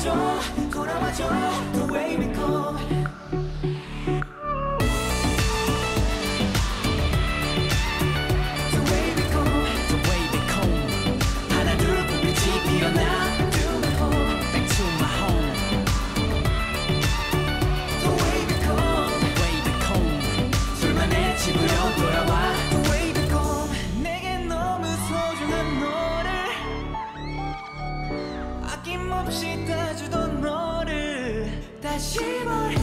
걸어와줘 걸어와줘 The way we go 없이 따주던 너를 다시 말